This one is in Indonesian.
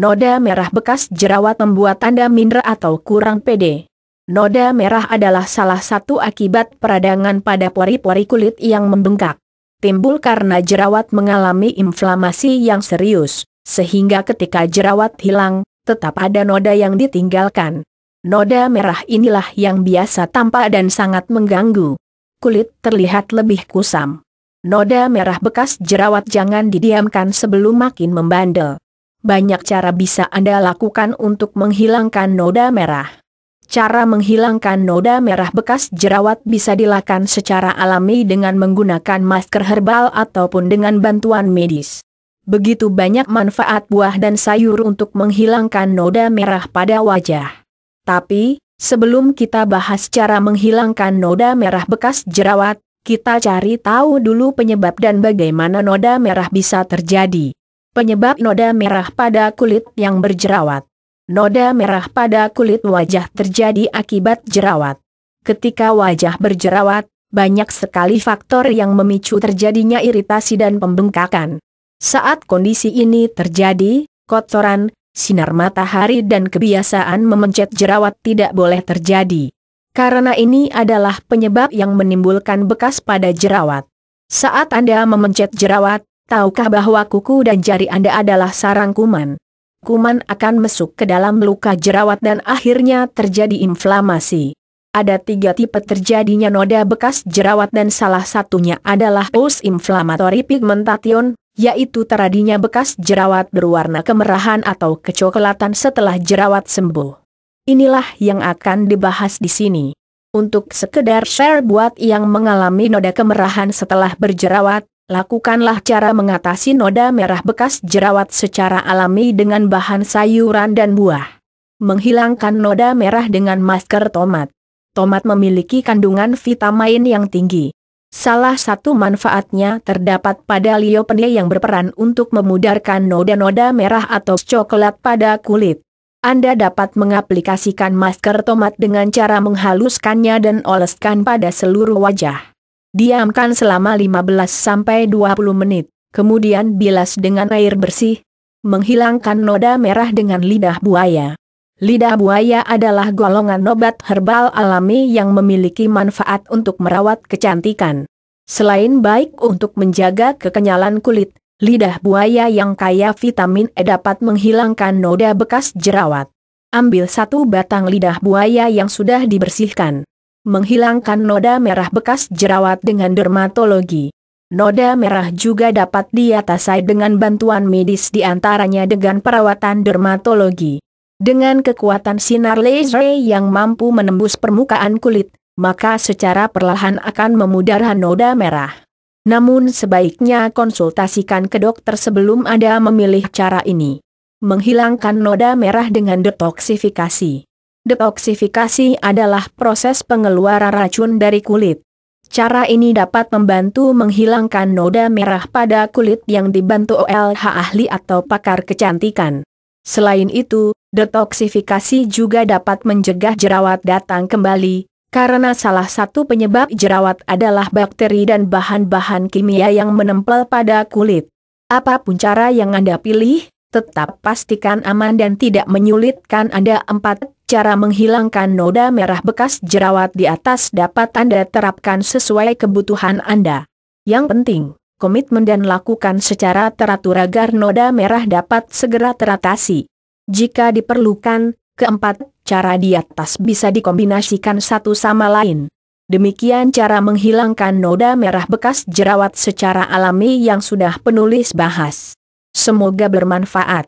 Noda merah bekas jerawat membuat Anda minder atau kurang pede. Noda merah adalah salah satu akibat peradangan pada pori-pori kulit yang membengkak. Timbul karena jerawat mengalami inflamasi yang serius, sehingga ketika jerawat hilang, tetap ada noda yang ditinggalkan. Noda merah inilah yang biasa tampak dan sangat mengganggu. Kulit terlihat lebih kusam. Noda merah bekas jerawat jangan didiamkan sebelum makin membandel. Banyak cara bisa Anda lakukan untuk menghilangkan noda merah. Cara menghilangkan noda merah bekas jerawat bisa dilakukan secara alami dengan menggunakan masker herbal ataupun dengan bantuan medis. Begitu banyak manfaat buah dan sayur untuk menghilangkan noda merah pada wajah. Tapi, sebelum kita bahas cara menghilangkan noda merah bekas jerawat, kita cari tahu dulu penyebab dan bagaimana noda merah bisa terjadi. Penyebab noda merah pada kulit yang berjerawat. Noda merah pada kulit wajah terjadi akibat jerawat. Ketika wajah berjerawat, banyak sekali faktor yang memicu terjadinya iritasi dan pembengkakan. Saat kondisi ini terjadi, kotoran, sinar matahari dan kebiasaan memencet jerawat tidak boleh terjadi. Karena ini adalah penyebab yang menimbulkan bekas pada jerawat. Saat Anda memencet jerawat, Tahukah bahwa kuku dan jari Anda adalah sarang kuman? Kuman akan masuk ke dalam luka jerawat dan akhirnya terjadi inflamasi. Ada tiga tipe terjadinya noda bekas jerawat dan salah satunya adalah post-inflammatory pigmentation, yaitu teradinya bekas jerawat berwarna kemerahan atau kecoklatan setelah jerawat sembuh. Inilah yang akan dibahas di sini. Untuk sekedar share buat yang mengalami noda kemerahan setelah berjerawat, Lakukanlah cara mengatasi noda merah bekas jerawat secara alami dengan bahan sayuran dan buah. Menghilangkan noda merah dengan masker tomat. Tomat memiliki kandungan vitamin yang tinggi. Salah satu manfaatnya terdapat pada liopene yang berperan untuk memudarkan noda-noda merah atau coklat pada kulit. Anda dapat mengaplikasikan masker tomat dengan cara menghaluskannya dan oleskan pada seluruh wajah. Diamkan selama 15-20 menit, kemudian bilas dengan air bersih. Menghilangkan noda merah dengan lidah buaya. Lidah buaya adalah golongan obat herbal alami yang memiliki manfaat untuk merawat kecantikan. Selain baik untuk menjaga kekenyalan kulit, lidah buaya yang kaya vitamin E dapat menghilangkan noda bekas jerawat. Ambil satu batang lidah buaya yang sudah dibersihkan menghilangkan noda merah bekas jerawat dengan dermatologi. Noda merah juga dapat diatasi dengan bantuan medis di antaranya dengan perawatan dermatologi. Dengan kekuatan sinar laser yang mampu menembus permukaan kulit, maka secara perlahan akan memudarkan noda merah. Namun sebaiknya konsultasikan ke dokter sebelum Anda memilih cara ini. Menghilangkan noda merah dengan detoksifikasi. Detoksifikasi adalah proses pengeluaran racun dari kulit. Cara ini dapat membantu menghilangkan noda merah pada kulit yang dibantu OLH ahli atau pakar kecantikan. Selain itu, detoksifikasi juga dapat mencegah jerawat datang kembali, karena salah satu penyebab jerawat adalah bakteri dan bahan-bahan kimia yang menempel pada kulit. Apa pun cara yang Anda pilih, tetap pastikan aman dan tidak menyulitkan Anda. 4. Cara menghilangkan noda merah bekas jerawat di atas dapat Anda terapkan sesuai kebutuhan Anda. Yang penting, komitmen dan lakukan secara teratur agar noda merah dapat segera teratasi. Jika diperlukan, keempat, cara di atas bisa dikombinasikan satu sama lain. Demikian cara menghilangkan noda merah bekas jerawat secara alami yang sudah penulis bahas. Semoga bermanfaat.